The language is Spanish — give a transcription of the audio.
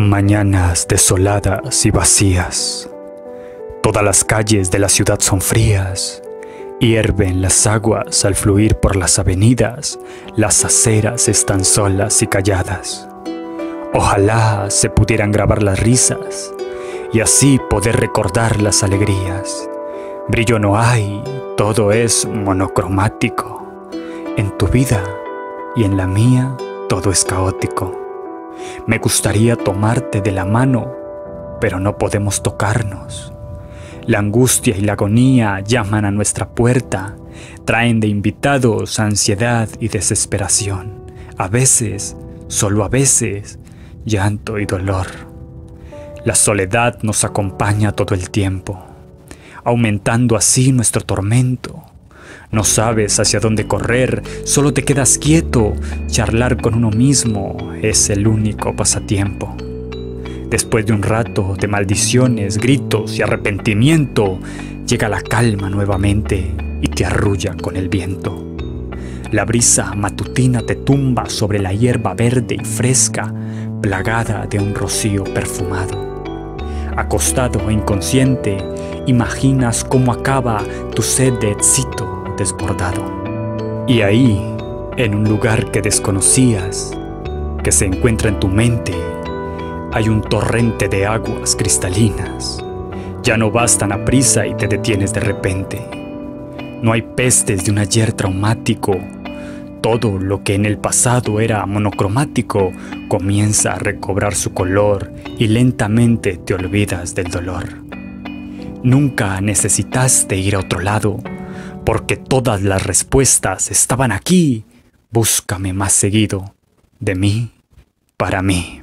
Mañanas desoladas y vacías. Todas las calles de la ciudad son frías. Hierven las aguas al fluir por las avenidas. Las aceras están solas y calladas. Ojalá se pudieran grabar las risas y así poder recordar las alegrías. Brillo no hay, todo es monocromático. En tu vida y en la mía todo es caótico. Me gustaría tomarte de la mano, pero no podemos tocarnos. La angustia y la agonía llaman a nuestra puerta, traen de invitados ansiedad y desesperación. A veces, solo a veces, llanto y dolor. La soledad nos acompaña todo el tiempo, aumentando así nuestro tormento. No sabes hacia dónde correr, solo te quedas quieto. Charlar con uno mismo es el único pasatiempo. Después de un rato de maldiciones, gritos y arrepentimiento, llega la calma nuevamente y te arrulla con el viento. La brisa matutina te tumba sobre la hierba verde y fresca, plagada de un rocío perfumado. Acostado e inconsciente, imaginas cómo acaba tu sed de éxito desbordado. Y ahí, en un lugar que desconocías, que se encuentra en tu mente, hay un torrente de aguas cristalinas. Ya no bastan a prisa y te detienes de repente. No hay pestes de un ayer traumático. Todo lo que en el pasado era monocromático comienza a recobrar su color y lentamente te olvidas del dolor. Nunca necesitaste ir a otro lado porque todas las respuestas estaban aquí. Búscame más seguido, de mí, para mí.